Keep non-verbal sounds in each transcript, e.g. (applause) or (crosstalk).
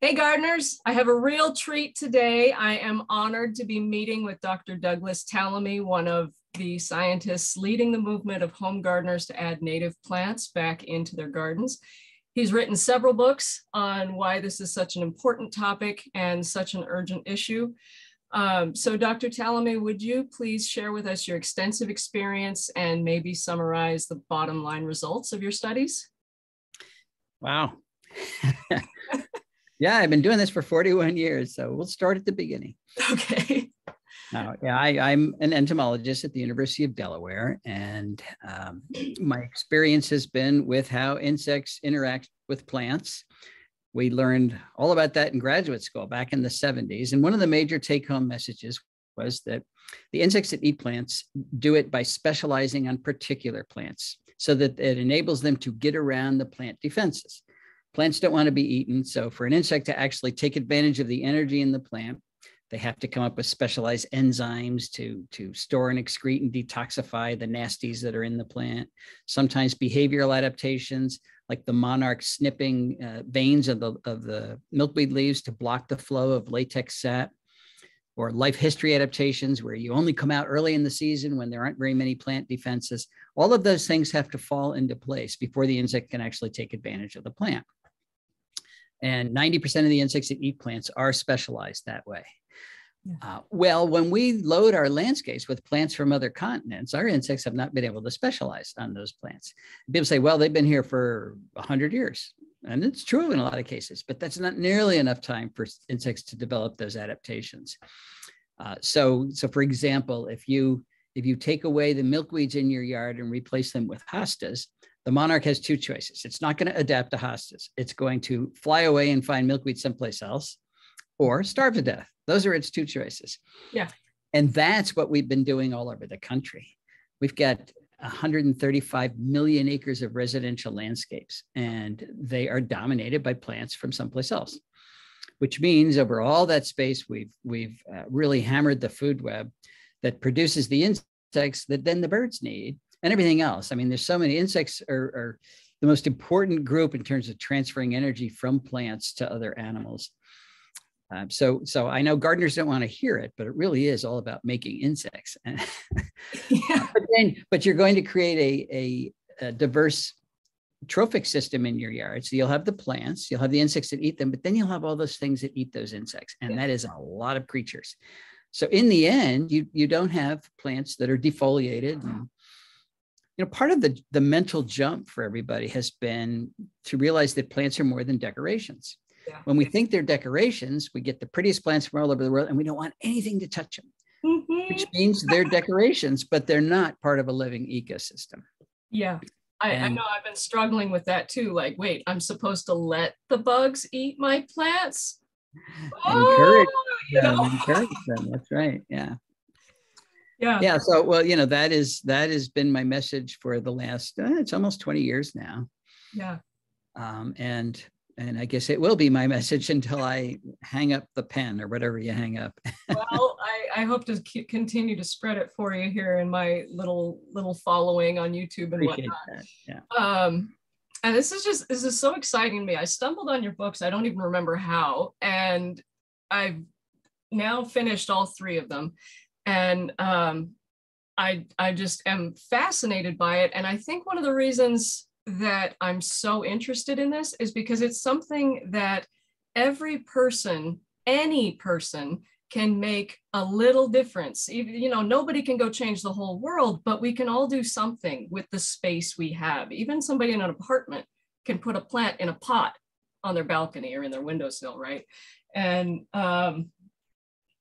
Hey, gardeners, I have a real treat today. I am honored to be meeting with Dr. Douglas Tallamy, one of the scientists leading the movement of home gardeners to add native plants back into their gardens. He's written several books on why this is such an important topic and such an urgent issue. Um, so Dr. Tallamy, would you please share with us your extensive experience and maybe summarize the bottom line results of your studies? Wow. (laughs) yeah, I've been doing this for 41 years, so we'll start at the beginning. Okay. Now, yeah, I, am an entomologist at the University of Delaware, and um, my experience has been with how insects interact with plants. We learned all about that in graduate school back in the 70s. And one of the major take home messages was that the insects that eat plants do it by specializing on particular plants so that it enables them to get around the plant defenses. Plants don't want to be eaten. So, for an insect to actually take advantage of the energy in the plant, they have to come up with specialized enzymes to, to store and excrete and detoxify the nasties that are in the plant. Sometimes behavioral adaptations, like the monarch snipping uh, veins of the, of the milkweed leaves to block the flow of latex sap, or life history adaptations where you only come out early in the season when there aren't very many plant defenses. All of those things have to fall into place before the insect can actually take advantage of the plant. And 90% of the insects that eat plants are specialized that way. Uh, well, when we load our landscapes with plants from other continents, our insects have not been able to specialize on those plants. People say, well, they've been here for 100 years. And it's true in a lot of cases, but that's not nearly enough time for insects to develop those adaptations. Uh, so, so for example, if you if you take away the milkweeds in your yard and replace them with hostas, the monarch has two choices. It's not going to adapt to hostas. It's going to fly away and find milkweed someplace else, or starve to death. Those are its two choices. Yeah. And that's what we've been doing all over the country. We've got 135 million acres of residential landscapes, and they are dominated by plants from someplace else. Which means over all that space, we've we've uh, really hammered the food web that produces the insects that then the birds need and everything else. I mean, there's so many insects are, are the most important group in terms of transferring energy from plants to other animals. Um, so, so I know gardeners don't want to hear it, but it really is all about making insects. (laughs) yeah. but, then, but you're going to create a, a, a diverse trophic system in your yard. So you'll have the plants, you'll have the insects that eat them, but then you'll have all those things that eat those insects, and yeah. that is a lot of creatures. So in the end, you you don't have plants that are defoliated. And, you know, part of the the mental jump for everybody has been to realize that plants are more than decorations. Yeah. When we think they're decorations, we get the prettiest plants from all over the world and we don't want anything to touch them, mm-hmm. which means they're (laughs) decorations, but they're not part of a living ecosystem. Yeah. I, I, know I've been struggling with that too. Like, wait, I'm supposed to let the bugs eat my plants? Encourage oh, them, encourage them. That's right. Yeah. Yeah. Yeah. So, well, you know, that is, that has been my message for the last, uh, it's almost 20 years now. Yeah. Um, and and I guess it will be my (laughs) message until I hang up the pen or whatever you hang up. (laughs) well, I, I hope to keep, continue to spread it for you here in my little little following on YouTube and Appreciate whatnot. That. Yeah. Um, and this is just this is so exciting to me. I stumbled on your books. I don't even remember how, and I've now finished all three of them, and um, I I just am fascinated by it. And I think one of the reasons that I'm so interested in this is because it's something that every person, any person, can make a little difference. You know, nobody can go change the whole world, but we can all do something with the space we have. Even somebody in an apartment can put a plant in a pot on their balcony or in their windowsill, right? And um,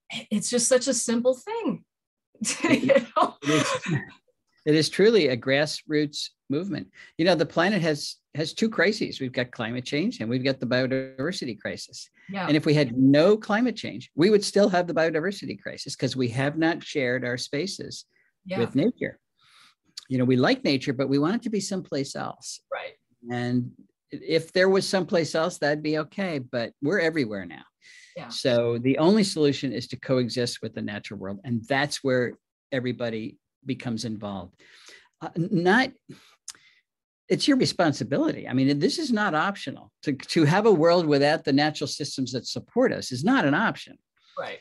it's just such a simple thing. (laughs) you know? it is truly a grassroots movement. You know, the planet has has two crises. We've got climate change and we've got the biodiversity crisis. Yeah. And if we had no climate change, we would still have the biodiversity crisis because we have not shared our spaces yeah. with nature. You know, we like nature, but we want it to be someplace else. Right. And if there was someplace else, that'd be okay. But we're everywhere now. Yeah. So the only solution is to coexist with the natural world. And that's where everybody becomes involved. Uh, not it's your responsibility. I mean, this is not optional. To, to have a world without the natural systems that support us is not an option. Right.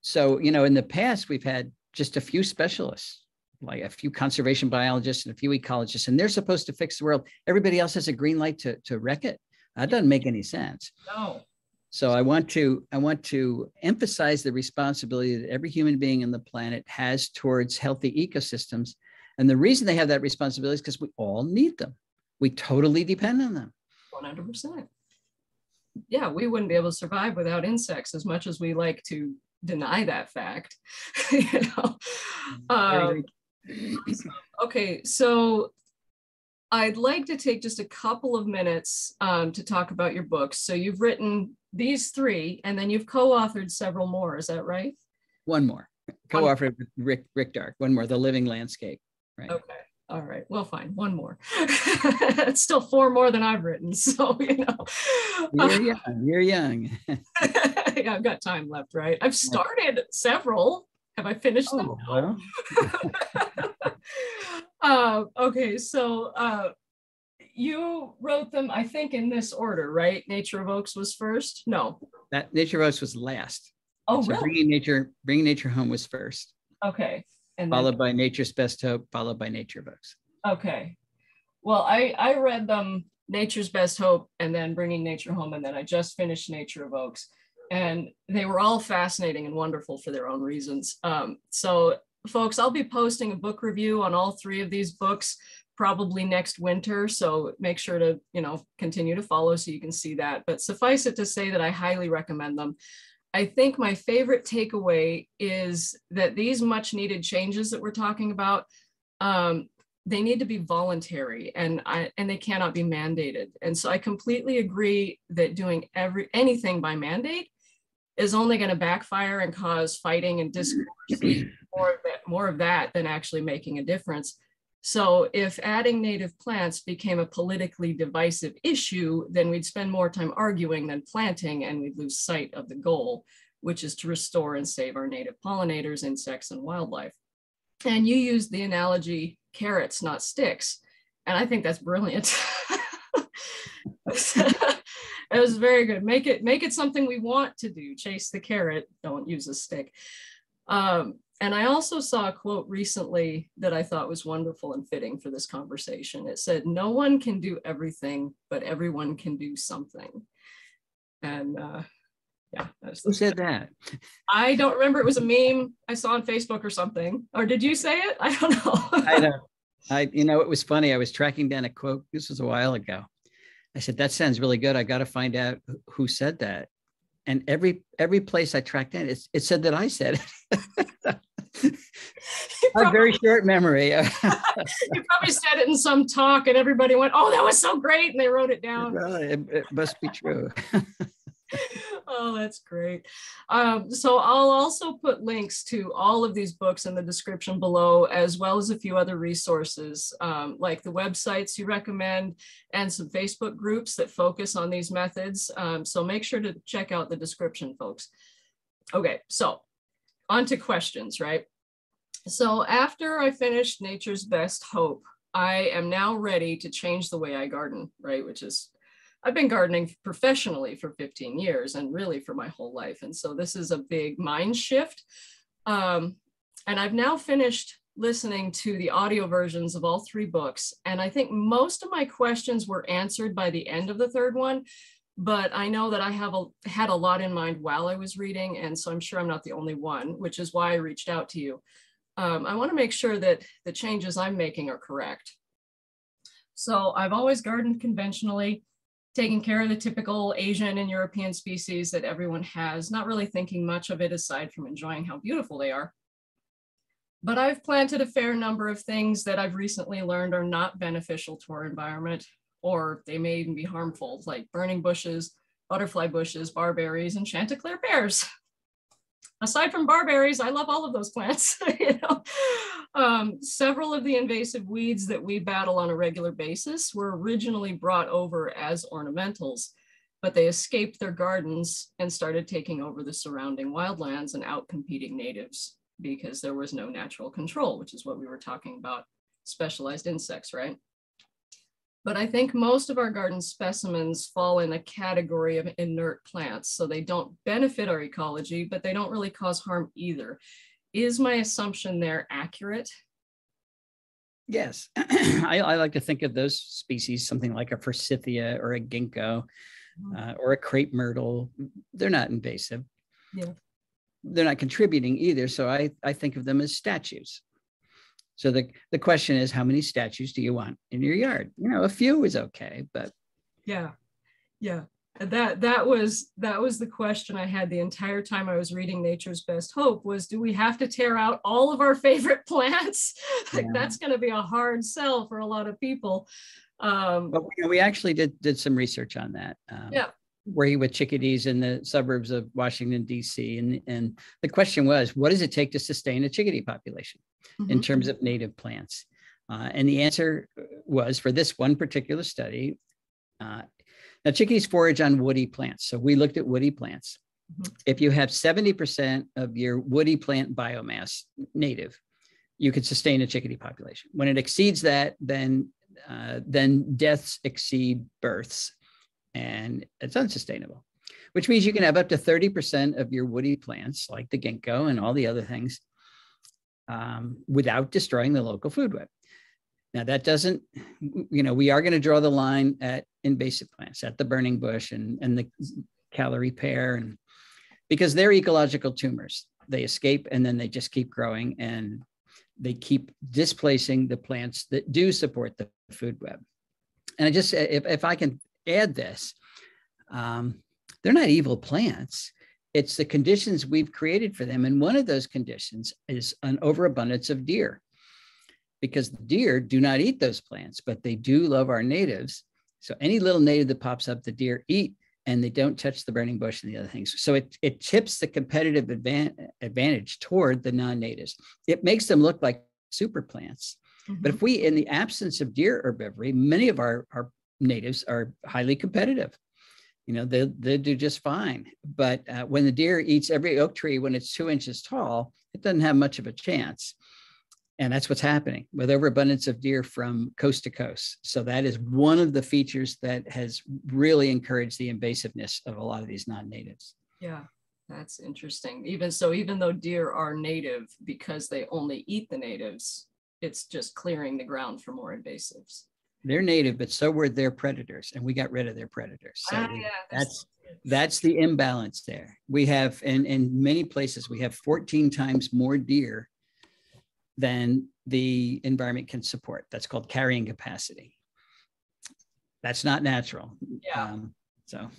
So, you know, in the past, we've had just a few specialists, like a few conservation biologists and a few ecologists, and they're supposed to fix the world. Everybody else has a green light to, to wreck it. That doesn't make any sense. No. So I want to I want to emphasize the responsibility that every human being on the planet has towards healthy ecosystems. And the reason they have that responsibility is because we all need them. We totally depend on them. 100%. Yeah, we wouldn't be able to survive without insects as much as we like to deny that fact. (laughs) you know. Um, okay, so I'd like to take just a couple of minutes um, to talk about your books. So you've written these three, and then you've co-authored several more. Is that right? One more. Co-authored with Rick Rick Darke. One more. The Living Landscape. Right. Okay. All right. Well, fine. One more. (laughs) it's still four more than I've written. (laughs) So you know. You're young. You're young. (laughs) yeah, I've got time left, right? I've started several. Have I finished them? Oh, well. Uh, okay, so uh, you wrote them, I think, in this order, right? Nature of Oaks was first. No, that Nature of Oaks was last. Oh, so really? Bringing nature, bringing nature home was first. Okay, and followed then... by Nature's Best Hope, followed by Nature of Oaks. Okay, well, I I read them Nature's Best Hope, and then Bringing Nature Home, and then I just finished Nature of Oaks and they were all fascinating and wonderful for their own reasons. Um, so, folks, I'll be posting a book review on all three of these books probably next winter. So make sure to, you know, continue to follow so you can see that. But suffice it to say that I highly recommend them. I think my favorite takeaway is that these much needed changes that we're talking about, um, they need to be voluntary and I, and they cannot be mandated. And so I completely agree that doing every anything by mandate is only going to backfire and cause fighting and discourse (clears throat) more of that, more of that than actually making a difference. So if adding native plants became a politically divisive issue, then we'd spend more time arguing than planting and we'd lose sight of the goal, which is to restore and save our native pollinators, insects, and wildlife. And you used the analogy carrots, not sticks. And I think that's brilliant. (laughs) (laughs) it was very good. Make it make it something we want to do. Chase the carrot. Don't use a stick. Um, and I also saw a quote recently that I thought was wonderful and fitting for this conversation. It said, "No one can do everything, but everyone can do something." And uh, yeah, who said that? I don't remember. It was a meme I saw on Facebook or something. Or did you say it? I don't know. I (laughs) don't. I, you know, it was funny. I was tracking down a quote. This was a while ago, I said, that sounds really good. I got to find out who said that. And every every place I tracked in, it, it said that I said it. (laughs) a very short memory. (laughs) you probably said it in some talk, and everybody went, "Oh, that was so great," and they wrote it down. Well, it, it must be true. (laughs) oh, that's great. Um, so I'll also put links to all of these books in the description below, as well as a few other resources, um, like the websites you recommend and some Facebook groups that focus on these methods. Um, so make sure to check out the description, folks. Okay, so on to questions, right? So after I finished Nature's Best Hope, I am now ready to change the way I garden, right? Which is I've been gardening professionally for 15 years and really for my whole life. And so this is a big mind shift. Um, and I've now finished listening to the audio versions of all three books. And I think most of my questions were answered by the end of the third one. But I know that I have a, had a lot in mind while I was reading. And so I'm sure I'm not the only one, which is why I reached out to you. Um, I want to make sure that the changes I'm making are correct. So I've always gardened conventionally taking care of the typical Asian and European species that everyone has, not really thinking much of it aside from enjoying how beautiful they are. But I've planted a fair number of things that I've recently learned are not beneficial to our environment, or they may even be harmful, like burning bushes, butterfly bushes, barberries, and chanticleer pears (laughs) aside from barberries, I love all of those plants. (laughs) you know? um, several of the invasive weeds that we battle on a regular basis were originally brought over as ornamentals, but they escaped their gardens and started taking over the surrounding wildlands and outcompeting natives because there was no natural control, which is what we were talking about, specialized insects, right? But I think most of our garden specimens fall in a category of inert plants. So they don't benefit our ecology, but they don't really cause harm either. Is my assumption there accurate? Yes, (clears throat) I, I, like to think of those species, something like a forsythia or a ginkgo mm-hmm. uh, or a crepe myrtle. They're not invasive. Yeah. They're not contributing either. So I, I think of them as statues. So the, the question is, how many statues do you want in your yard? You know, a few is okay, but yeah, yeah. That that was that was the question I had the entire time I was reading Nature's Best Hope was do we have to tear out all of our (laughs) favorite plants? like yeah. that's going to be a hard sell for a lot of people. Um, but we, we actually did did some research on that. Um, yeah working with chickadees in the suburbs of Washington, D.C. And, and the question was, what does it take to sustain a chickadee population mm-hmm. in terms of native plants? Uh, and the answer was for this one particular study. Uh, now, chickadees forage on woody plants. So we looked at woody plants. Mm-hmm. If you have 70% of your woody plant biomass native, you could sustain a chickadee population. When it exceeds that, then uh, then deaths exceed births and it's unsustainable, which means you can have up to 30% of your woody plants, like the ginkgo and all the other things, um, without destroying the local food web. Now, that doesn't, you know, we are going to draw the line at invasive plants, at the burning bush and, and the Callery pear, and because they're ecological tumors. They escape and then they just keep growing and they keep displacing the plants that do support the food web. And I just, if, if I can add this. Um, they're not evil plants. It's the conditions we've created for them. And one of those conditions is an overabundance of deer because the deer do not eat those plants, but they do love our natives. So any little native that pops up, the deer eat and they don't touch the burning bush and the other things. So it, it tips the competitive advan- advantage toward the non-natives. It makes them look like super plants. Mm-hmm. But if we, in the absence of deer herbivory, many of our, our natives are highly competitive. You know, they, they do just fine. But uh, when the deer eats every oak tree when it's two inches tall, it doesn't have much of a chance. And that's what's happening with overabundance of deer from coast to coast. So that is one of the features that has really encouraged the invasiveness of a lot of these non-natives. Yeah, that's interesting. Even so, even though deer are native because they only eat the natives, it's just clearing the ground for more invasives they're native, but so were their predators, and we got rid of their predators. So ah, yeah, that's that's the imbalance there. We have, and in many places, we have 14 times more deer than the environment can support. That's called carrying capacity. That's not natural. Yeah. Um, so.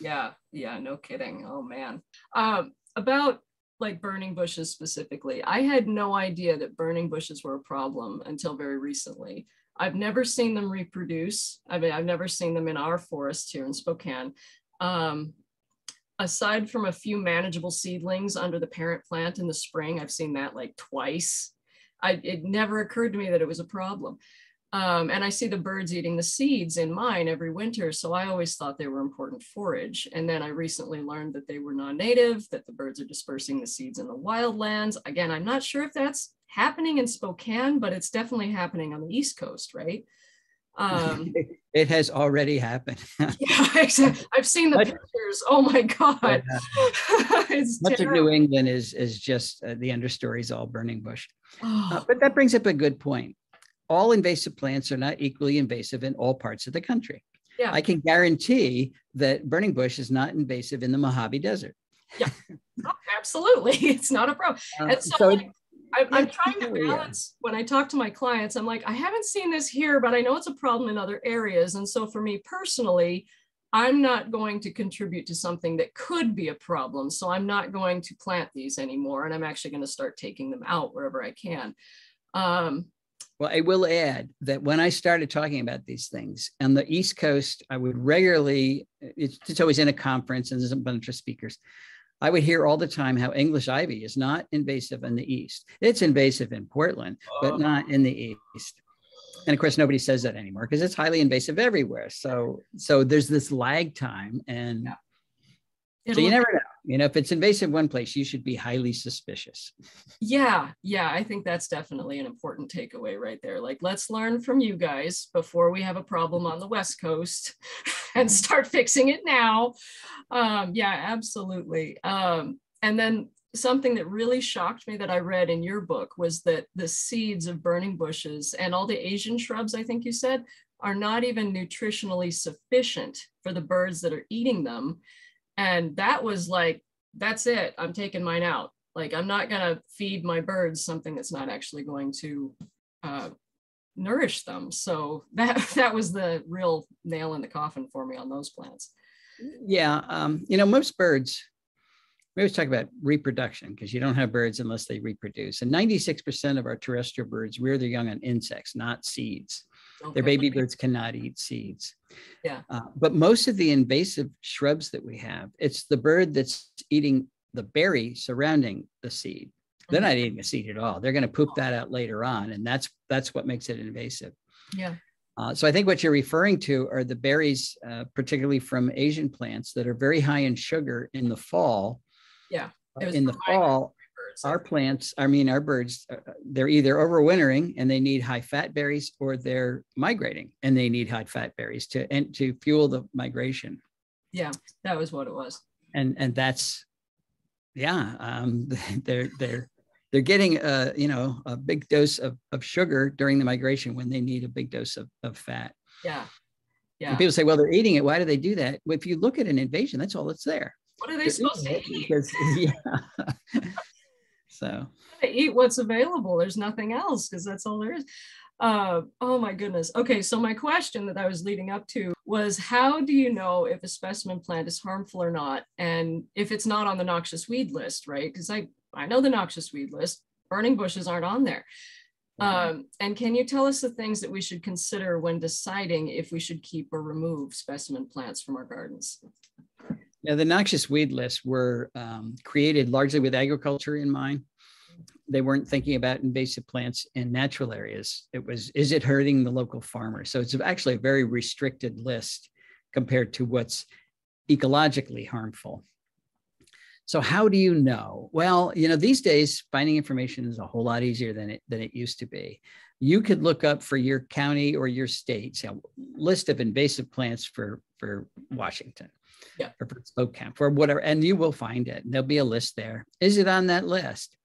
Yeah. Yeah. No kidding. Oh man. Um, about like burning bushes specifically, I had no idea that burning bushes were a problem until very recently. I've never seen them reproduce. I mean, I've never seen them in our forest here in Spokane. Um, aside from a few manageable seedlings under the parent plant in the spring, I've seen that like twice. I, it never occurred to me that it was a problem. Um, and I see the birds eating the seeds in mine every winter. So I always thought they were important forage. And then I recently learned that they were non-native, that the birds are dispersing the seeds in the wildlands. Again, I'm not sure if that's happening in Spokane, but it's definitely happening on the East Coast, right? Um, (laughs) it has already happened. (laughs) (laughs) yeah, exactly. I've seen the much, pictures. Oh my God. Uh, much terrible. of New England is, is just uh, the understory is all burning bush. Oh. Uh, but that brings up a good point all invasive plants are not equally invasive in all parts of the country. Yeah. I can guarantee that burning bush is not invasive in the Mojave Desert. Yeah, (laughs) oh, absolutely. (laughs) It's not a problem. Uh, and so, so like, I, I'm, trying to balance when I talk to my clients. I'm like, I haven't seen this here, but I know it's a problem in other areas. And so for me personally, I'm not going to contribute to something that could be a problem. So I'm not going to plant these anymore. And I'm actually going to start taking them out wherever I can. Um, well, I will add that when I started talking about these things on the East Coast, I would regularly, it's, it's always in a conference and there's a bunch of speakers. I would hear all the time how English ivy is not invasive in the East. It's invasive in Portland, but not in the East. And of course, nobody says that anymore because it's highly invasive everywhere. So, so there's this lag time, and yeah. so you never know. You know, if it's invasive one place, you should be highly suspicious. Yeah, yeah, I think that's definitely an important takeaway right there. Like, let's learn from you guys before we have a problem on the West Coast (laughs) and start fixing it now. Um, yeah, absolutely. Um, and then something that really shocked me that I read in your book was that the seeds of burning bushes and all the Asian shrubs, I think you said, are not even nutritionally sufficient for the birds that are eating them. And that was like, that's it, I'm taking mine out. Like, I'm not going to feed my birds something that's not actually going to uh, nourish them. So (laughs) that, that was the real nail in the coffin for me on those plants. Yeah. Um, you know, most birds, we always talk about reproduction because you don't have birds unless they reproduce. And 96% of our terrestrial birds rear their young on insects, not seeds. Okay. Their baby birds cannot eat seeds. Yeah. Uh, but most of the invasive shrubs that we have, it's the bird that's eating the berry surrounding the seed. They're not eating the seed at all. They're going to poop that out later on, and that's that's what makes it invasive. Yeah. Uh, so I think what you're referring to are the berries, uh, particularly from Asian plants, that are very high in sugar in the fall yeah. In the fall, birds, our plants, I mean, our birds, uh, they're either overwintering and they need high fat berries or they're migrating and they need high fat berries to, and to fuel the migration. Yeah, that was what it was. And, and that's, yeah, um, (laughs) they're, they're, they're getting a, you know, a big dose of, of sugar during the migration when they need a big dose of, of fat. Yeah. Yeah. And people say, well, they're eating it. Why do they do that? Well, if you look at an invasion, that's all that's there. What are they supposed to eat? Because, (laughs) yeah. So eat what's available. There's nothing else because that's all there is. Uh, oh my goodness. Okay, so my question that I was leading up to was how do you know if a specimen plant is harmful or not? And if it's not on the noxious weed list, right? Because I, I know the noxious weed list, burning bushes aren't on there. Um, and can you tell us the things that we should consider when deciding if we should keep or remove specimen plants from our gardens? Yeah, the noxious weed lists were um, created largely with agriculture in mind. They weren't thinking about invasive plants in natural areas. It was, is it hurting the local farmer? So it's actually a very restricted list compared to what's ecologically harmful. So how do you know? Well, you know, these days finding information is a whole lot easier than it than it used to be. You could look up for your county or your state, say, list of invasive plants for for Washington yeah. or for camp, or whatever, and you will find it. There'll be a list there. Is it on that list?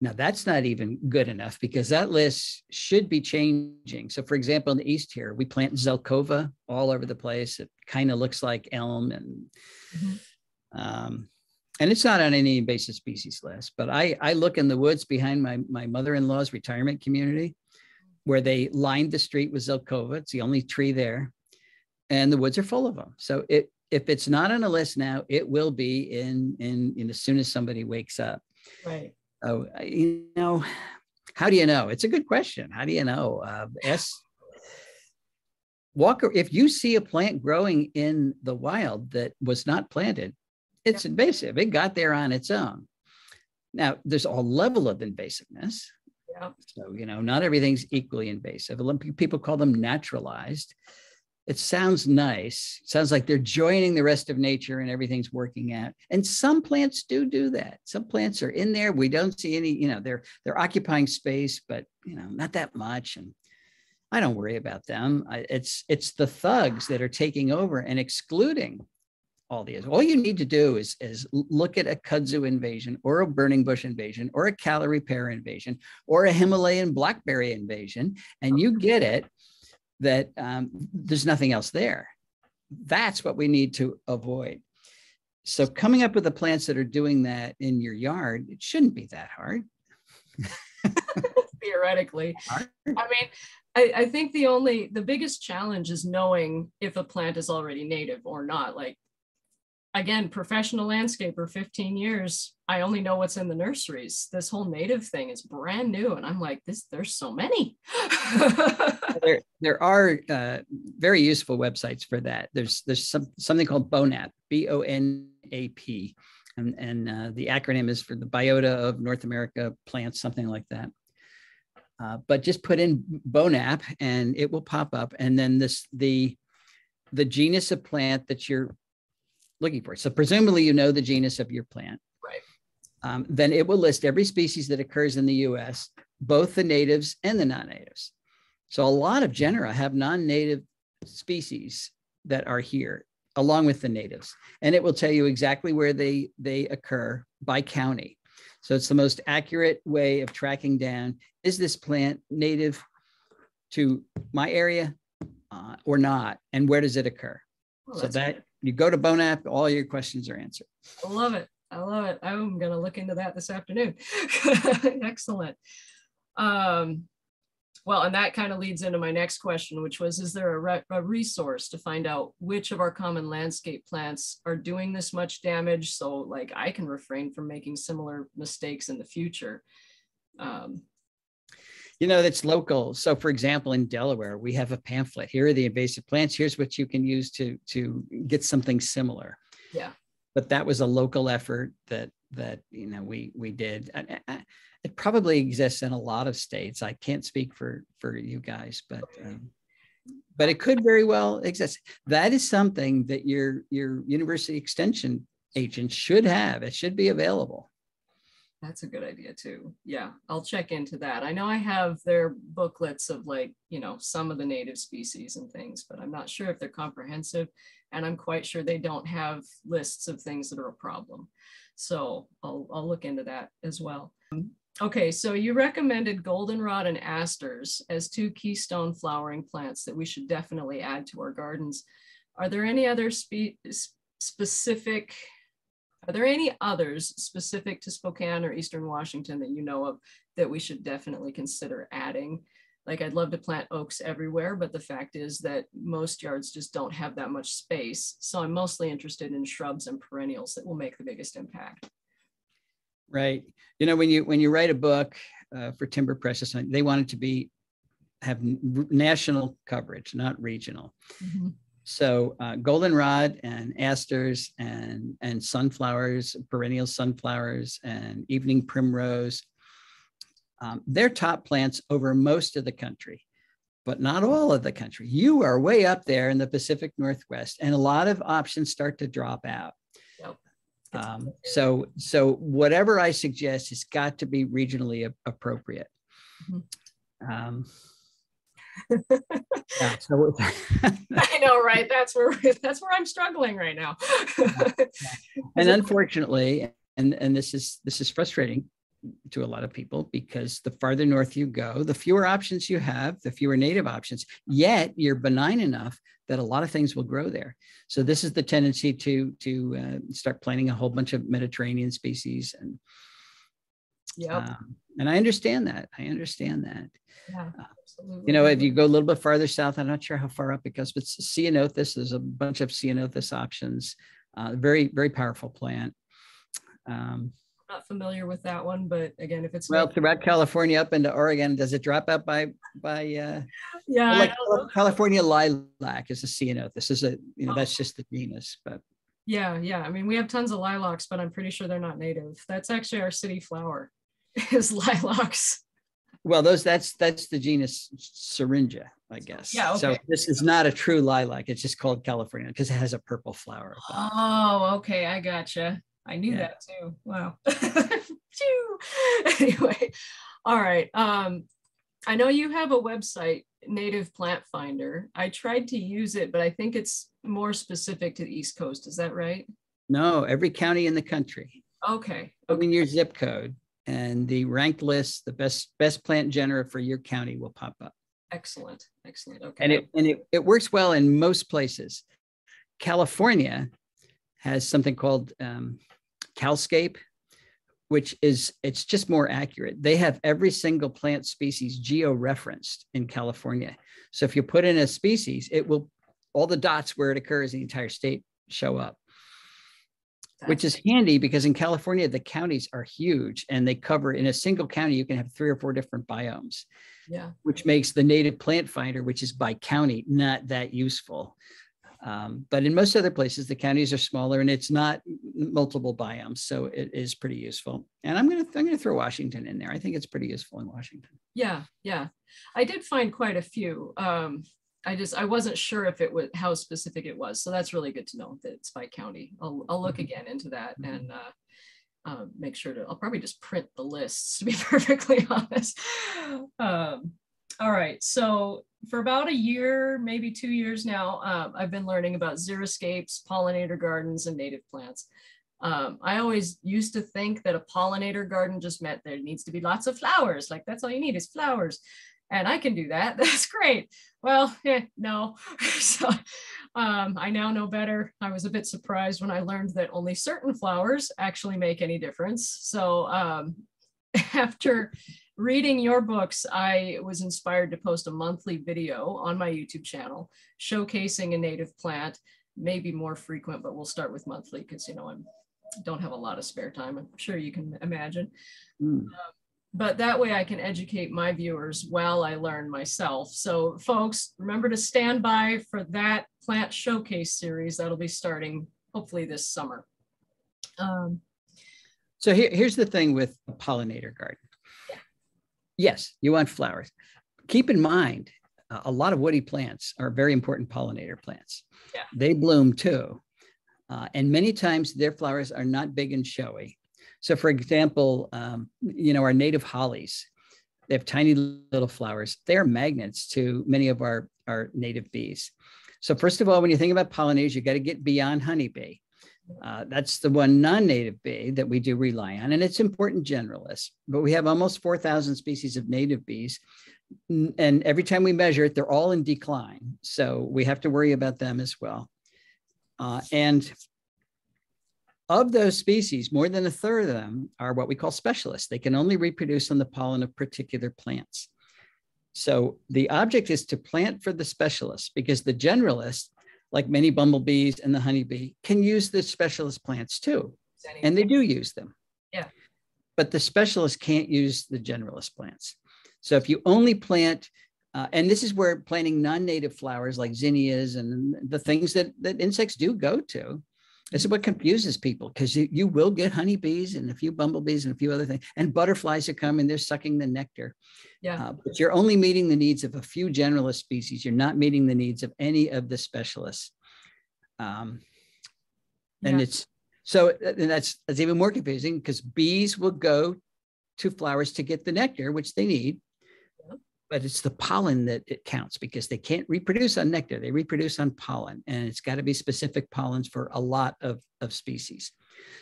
Now that's not even good enough because that list should be changing. So, for example, in the east here, we plant Zelkova all over the place. It kind of looks like elm, and mm-hmm. um, and it's not on any invasive species list. But I I look in the woods behind my my mother-in-law's retirement community, where they lined the street with Zelkova. It's the only tree there, and the woods are full of them. So it if it's not on a list now, it will be in in, in as soon as somebody wakes up. Right. So you know, how do you know? It's a good question. How do you know? Uh, S. Walker, if you see a plant growing in the wild that was not planted, it's yeah. invasive. It got there on its own. Now, there's a level of invasiveness. Yeah. So, you know, not everything's equally invasive. People call them naturalized it sounds nice. It sounds like they're joining the rest of nature and everything's working out. And some plants do do that. Some plants are in there. We don't see any, you know, they're they're occupying space, but you know, not that much. And I don't worry about them. I, it's it's the thugs that are taking over and excluding all these. All you need to do is is look at a kudzu invasion or a burning bush invasion or a Callery pear invasion or a Himalayan blackberry invasion, and you get it that um, there's nothing else there. That's what we need to avoid. So coming up with the plants that are doing that in your yard, it shouldn't be that hard. (laughs) Theoretically. I mean, I, I, think the only the biggest challenge is knowing if a plant is already native or not. Like again, professional landscaper, 15 years. I only know what's in the nurseries. This whole native thing is brand new. And I'm like, this, there's so many. (laughs) there, there are uh, very useful websites for that. There's, there's some, something called BONAP, B-O-N-A-P. And, and uh, the acronym is for the Biota of North America plants, something like that. Uh, but just put in BONAP and it will pop up. And then this, the, the genus of plant that you're looking for. So presumably you know the genus of your plant. Right. Um, then it will list every species that occurs in the US, both the natives and the non-natives. So a lot of genera have non-native species that are here along with the natives. And it will tell you exactly where they, they occur by county. So it's the most accurate way of tracking down, is this plant native to my area uh, or not? And where does it occur? Well, so that you go to Bonap, all your questions are answered. I love it. I love it. I'm going to look into that this afternoon. (laughs) Excellent. Um, well, and that kind of leads into my next question, which was, is there a, re a, resource to find out which of our common landscape plants are doing this much damage? So like I can refrain from making similar mistakes in the future. Um, you know, that's local. So for example, in Delaware, we have a pamphlet. Here are the invasive plants. Here's what you can use to, to get something similar. Yeah. But that was a local effort that, that, you know, we, we did. I, I, it probably exists in a lot of states. I can't speak for for you guys, but um, but it could very well exist. That is something that your your university extension agent should have. It should be available. That's a good idea too. Yeah, I'll check into that. I know I have their booklets of like, you know, some of the native species and things, but I'm not sure if they're comprehensive. And I'm quite sure they don't have lists of things that are a problem. So I'll, I'll look into that as well. Okay, so you recommended goldenrod and asters as two keystone flowering plants that we should definitely add to our gardens. Are there any other spe specific, are there any others specific to Spokane or Eastern Washington that you know of that we should definitely consider adding? Like I'd love to plant oaks everywhere, but the fact is that most yards just don't have that much space. So I'm mostly interested in shrubs and perennials that will make the biggest impact. Right. You know, when you when you write a book uh, for Timber Press, they want it to be have national coverage, not regional. Mm-hmm. So uh, goldenrod and asters and and sunflowers, perennial sunflowers and evening primrose, um, they're top plants over most of the country, but not all of the country. You are way up there in the Pacific Northwest, and a lot of options start to drop out. Um, so, so whatever I suggest has got to be regionally appropriate. Mm-hmm. Um, yeah, (laughs) so (laughs) I know, right? That's where (laughs) that's where I'm struggling right now. and unfortunately, and and this is this is frustrating to a lot of people because the farther north you go, the fewer options you have, the fewer native options. Yet you're benign enough that a lot of things will grow there. So this is the tendency to to uh, start planting a whole bunch of Mediterranean species and yeah. Um, and I understand that. I understand that. Yeah, absolutely. Uh, you know, if you go a little bit farther south, I'm not sure how far up it goes, but ceanothus, there's a bunch of ceanothus options. Uh, very, very powerful plant. Um, not familiar with that one, but again, if it's well throughout California up into Oregon, does it drop out by by? Uh, yeah, like California lilac is a ceanothus. This is a you know oh. that's just the genus, but yeah, yeah. I mean, we have tons of lilacs, but I'm pretty sure they're not native. That's actually our city flower, (laughs) is lilacs. Well, those that's that's the genus Syringa, I guess. Yeah. Okay. So this is not a true lilac. It's just called California because it has a purple flower. Oh, okay. I gotcha. I knew yeah. that too. Wow. (laughs) (laughs) anyway, all right. Um, I know you have a website, Native Plant Finder. I tried to use it, but I think it's more specific to the East Coast. Is that right? No, every county in the country. Okay. Put in your zip code, and the ranked list, the best best plant genera for your county will pop up. Excellent, excellent. Okay. And it and it, it works well in most places. California has something called um, Calscape, which is it's just more accurate. They have every single plant species geo-referenced in California. So if you put in a species, it will all the dots where it occurs in the entire state show up. That's which is handy because in California the counties are huge and they cover in a single county you can have three or four different biomes. Yeah. Which makes the native plant finder which is by county not that useful. Um, but in most other places, the counties are smaller and it's not multiple biomes, so it is pretty useful. And I'm gonna I'm gonna throw Washington in there. I think it's pretty useful in Washington. Yeah, yeah, I did find quite a few. Um, I just I wasn't sure if it was how specific it was. So that's really good to know that it's by county. I'll, I'll look mm-hmm. again into that mm-hmm. and uh, uh, make sure to. I'll probably just print the lists to be (laughs) perfectly honest. Um, all right, so for about a year, maybe two years now, um, I've been learning about xeriscapes, pollinator gardens, and native plants. Um, I always used to think that a pollinator garden just meant there needs to be lots of flowers. Like that's all you need is flowers. And I can do that. (laughs) That's great. Well, (laughs) eh, no. (laughs) so um, I now know better. I was a bit surprised when I learned that only certain flowers actually make any difference. So um, after reading your books, I was inspired to post a monthly video on my YouTube channel showcasing a native plant, maybe more frequent, but we'll start with monthly because, you know, I don't have a lot of spare time. I'm sure you can imagine. Mm. Um, but that way I can educate my viewers while I learn myself. So folks, remember to stand by for that plant showcase series that'll be starting hopefully this summer. Um, so here, here's the thing with a pollinator garden. Yeah. Yes, you want flowers. Keep in mind, uh, a lot of woody plants are very important pollinator plants. Yeah. They bloom too. Uh, and many times their flowers are not big and showy. So for example, um, you know, our native hollies, they have tiny little flowers. They are magnets to many of our, our native bees. So first of all, when you think about pollinators, you got to get beyond honeybee. Uh, that's the one non-native bee that we do rely on, and it's important generalist. But we have almost 4,000 species of native bees, and every time we measure it, they're all in decline. So we have to worry about them as well. Uh, and of those species, more than a third of them are what we call specialists. They can only reproduce on the pollen of particular plants. So the object is to plant for the specialists because the generalists, like many bumblebees and the honeybee, can use the specialist plants too. And they do use them. Yeah. But the specialists can't use the generalist plants. So if you only plant, uh, and this is where planting non-native flowers like zinnias and the things that, that insects do go to, this is what confuses people because you, you will get honeybees and a few bumblebees and a few other things, and butterflies are coming, they're sucking the nectar. Yeah. Uh, but you're only meeting the needs of a few generalist species. You're not meeting the needs of any of the specialists. Um, and yeah. it's so and that's that's even more confusing because bees will go to flowers to get the nectar, which they need but it's the pollen that it counts because they can't reproduce on nectar they reproduce on pollen and it's got to be specific pollens for a lot of, of species.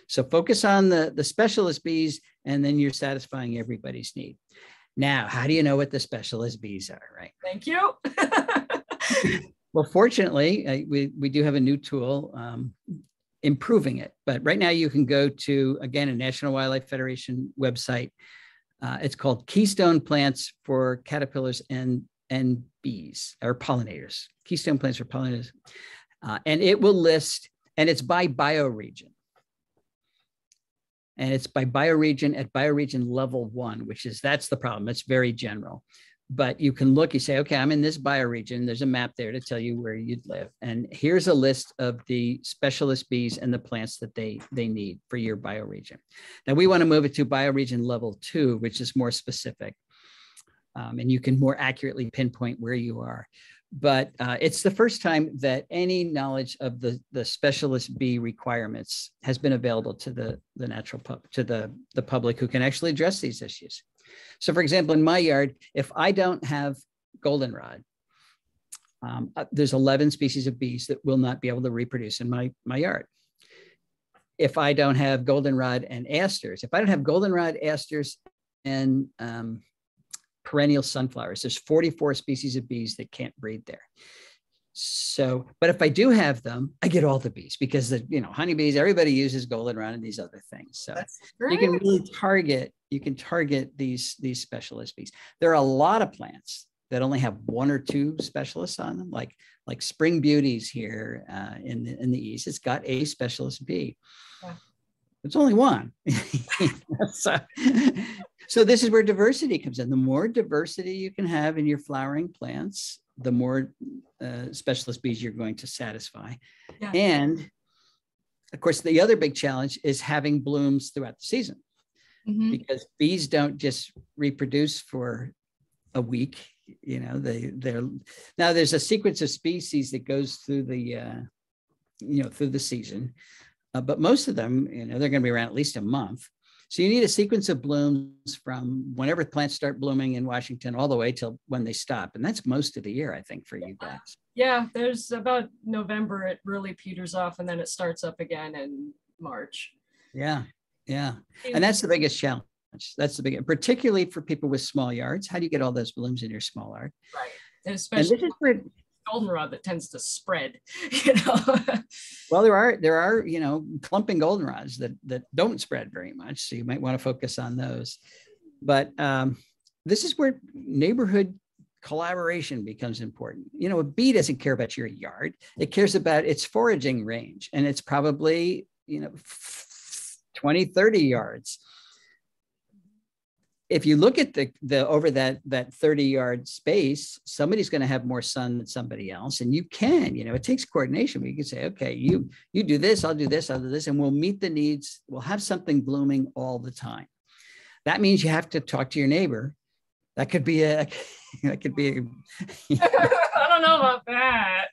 So focus on the, the specialist bees and then you're satisfying everybody's need. Now how do you know what the specialist bees are right? Thank you. (laughs) Well fortunately we, we do have a new tool um, improving it but right now you can go to again a national wildlife federation website uh, it's called Keystone Plants for Caterpillars and, and Bees, or pollinators. Keystone Plants for Pollinators. Uh, and it will list, and it's by bioregion. And it's by bioregion at bioregion level one, which is that's the problem. It's very general but you can look, you say, okay, I'm in this bioregion. There's a map there to tell you where you'd live. And here's a list of the specialist bees and the plants that they, they need for your bioregion. Now we want to move it to bioregion level two, which is more specific. Um, and you can more accurately pinpoint where you are. But uh, it's the first time that any knowledge of the, the specialist bee requirements has been available to the, the natural pub, to the, the public who can actually address these issues. So for example, in my yard, if I don't have goldenrod, um, uh, there's 11 species of bees that will not be able to reproduce in my, my yard. If I don't have goldenrod and asters, if I don't have goldenrod, asters, and um, perennial sunflowers, there's 44 species of bees that can't breed there. So, but if I do have them, I get all the bees because the you know honeybees, everybody uses goldenrod and these other things. So you can really target you can target these these specialist bees. There are a lot of plants that only have one or two specialists on them, like like spring beauties here uh, in the in the east. It's got a specialist bee. Yeah. It's only one. (laughs) so, so this is where diversity comes in. The more diversity you can have in your flowering plants, the more uh, specialist bees you're going to satisfy. Yeah. And of course, the other big challenge is having blooms throughout the season mm-hmm. because bees don't just reproduce for a week you know they they're now there's a sequence of species that goes through the uh, you know through the season uh, but most of them you know they're going to be around at least a month so you need a sequence of blooms from whenever plants start blooming in washington all the way till when they stop and that's most of the year i think for you guys yeah there's about november it really peters off and then it starts up again in march yeah yeah and that's the biggest challenge that's the big, particularly for people with small yards. How do you get all those blooms in your small yard? Right. And especially and this is where, goldenrod that tends to spread, (laughs) you know. (laughs) well, there are there are, you know, clumping goldenrods that that don't spread very much. So you might want to focus on those. But um, this is where neighborhood collaboration becomes important. You know, a bee doesn't care about your yard. It cares about its foraging range. And it's probably, you know, 20, 30 yards if you look at the the over that that 30 yard space somebody's going to have more sun than somebody else and you can you know it takes coordination but you can say okay you you do this i'll do this i'll do this and we'll meet the needs we'll have something blooming all the time. That means you have to talk to your neighbor. That could be a (laughs) that could be a, (laughs) i don't know about that.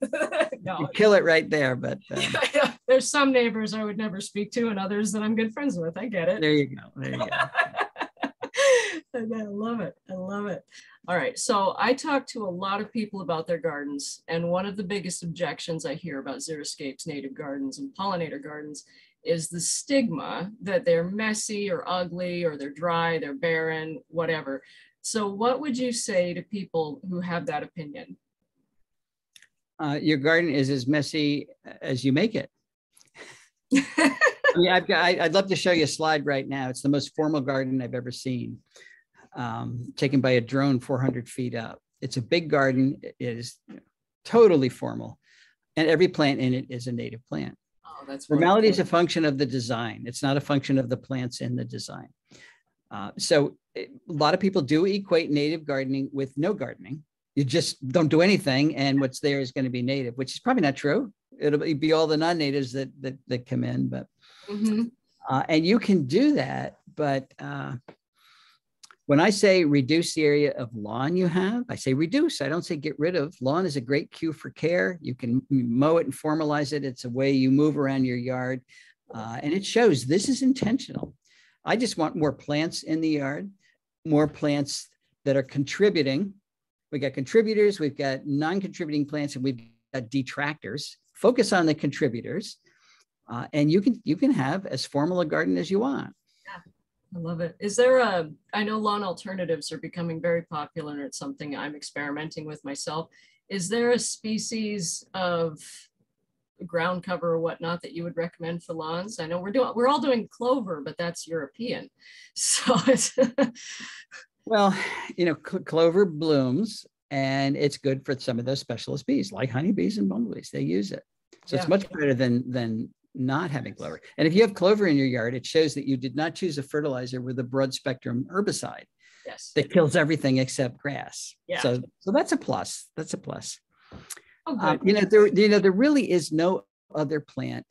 (laughs) No. Kill it right there but uh, there's some neighbors i would never speak to and others that i'm good friends with i get it. There you go there you go I love it. I love it. All right. So I talk to a lot of people about their gardens. And one of the biggest objections I hear about Xeriscape's native gardens and pollinator gardens is the stigma that they're messy or ugly or they're dry, they're barren, whatever. So, what would you say to people who have that opinion? Uh, your garden is as messy as you make it. (laughs) yeah, I've got, I, would love to show you a slide right now. It's the most formal garden I've ever seen, um, taken by a drone 400 feet up. It's a big garden. It is totally formal, and every plant in it is a native plant. Oh, that's formality is a function of the design. It's not a function of the plants in the design. Uh, so it, a lot of people do equate native gardening with no gardening. You just don't do anything, and what's there is going to be native, which is probably not true. It'll be all the non-natives that that, that come in, but Mm-hmm. Uh, and you can do that, but uh, when I say reduce the area of lawn you have, I say reduce. I don't say get rid of. Lawn is a great cue for care. You can mow it and formalize it. It's a way you move around your yard. Uh, and it shows this is intentional. I just want more plants in the yard, more plants that are contributing. We've got contributors, we've got non contributing plants, and we've got detractors. Focus on the contributors uh, and you can you can have as formal a garden as you want. I love it. Is there a? I know lawn alternatives are becoming very popular, and it's something I'm experimenting with myself. Is there a species of ground cover or whatnot that you would recommend for lawns? I know we're doing we're all doing clover, but that's European, (laughs) so it's. (laughs) well, you know, cl- clover blooms, and it's good for some of those specialist bees, like honeybees and bumblebees. They use it, so yeah. it's much better than than not having clover. And if you have clover in your yard, it shows that you did not choose a fertilizer with a broad spectrum herbicide yes. that kills everything except grass. Yeah. So, so that's a plus. That's a plus. Oh, uh, you know, there, you know, there really is no other plant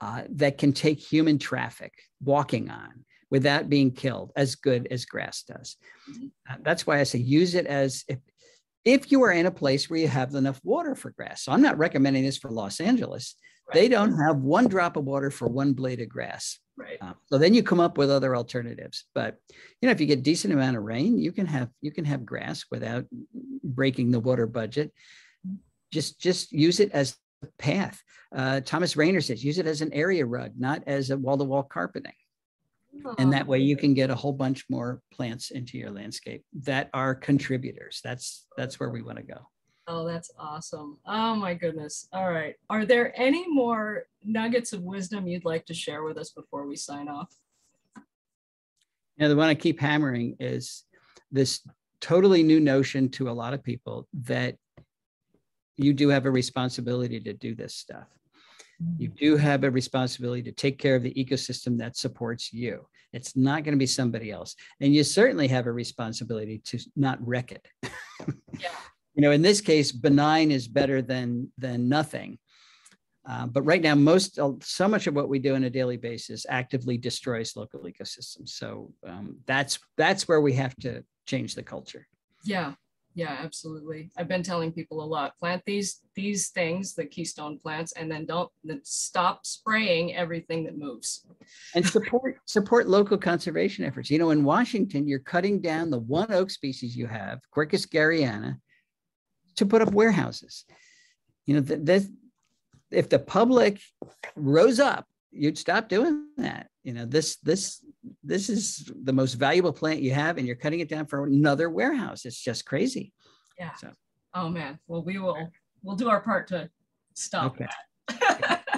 uh, that can take human traffic walking on without being killed as good as grass does. Mm-hmm. Uh, that's why I say use it as if, if you are in a place where you have enough water for grass. So I'm not recommending this for Los Angeles. Right. They don't have one drop of water for one blade of grass. Right. Uh, so then you come up with other alternatives. But you know, if you get decent amount of rain, you can have you can have grass without breaking the water budget. Just just use it as a path. Uh, Thomas Rainer says use it as an area rug, not as a wall-to-wall carpeting. And that way you can get a whole bunch more plants into your landscape that are contributors. That's that's where we want to go. Oh, that's awesome. Oh my goodness. All right. Are there any more nuggets of wisdom you'd like to share with us before we sign off? Yeah, the one I keep hammering is this totally new notion to a lot of people that you do have a responsibility to do this stuff. You do have a responsibility to take care of the ecosystem that supports you. It's not going to be somebody else. And you certainly have a responsibility to not wreck it. yeah (laughs) you know, in this case, benign is better than than nothing. Uh, but right now, most so much of what we do on a daily basis actively destroys local ecosystems. So um, that's that's where we have to change the culture. Yeah, Yeah, absolutely. I've been telling people a lot. Plant these these things, the keystone plants, and then don't then stop spraying everything that moves. And support support local conservation efforts. You know, in Washington, you're cutting down the one oak species you have, Quercus garryana, to put up warehouses. You know, this if the public rose up, you'd stop doing that. You know, this this this is the most valuable plant you have and you're cutting it down for another warehouse. It's just crazy. Yeah. So. oh man. Well we will we'll do our part to stop okay. that. (laughs)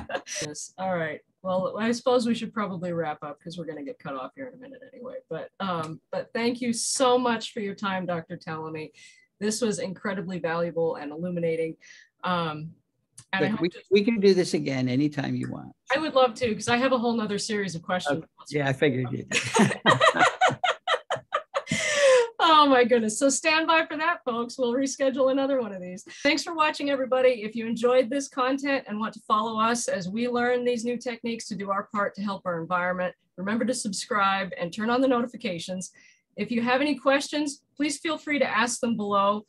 Yes. All right. Well i suppose we should probably wrap up because we're going to get cut off here in a minute anyway. But um but thank you so much for your time dr Tallamy this was incredibly valuable and illuminating um Look, we, to, we can do this again anytime you want. I would love to because I have a whole nother series of questions. Okay. Yeah, I figured you (laughs) oh my goodness. So stand by for that, folks. We'll reschedule another one of these. Thanks for watching, everybody. If you enjoyed this content and want to follow us as we learn these new techniques to do our part to help our environment, remember to subscribe and turn on the notifications. If you have any questions, please feel free to ask them below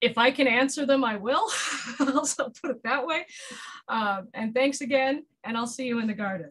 if I can answer them, I will. (laughs) I'll put it that way. Um, and thanks again, and I'll see you in the garden.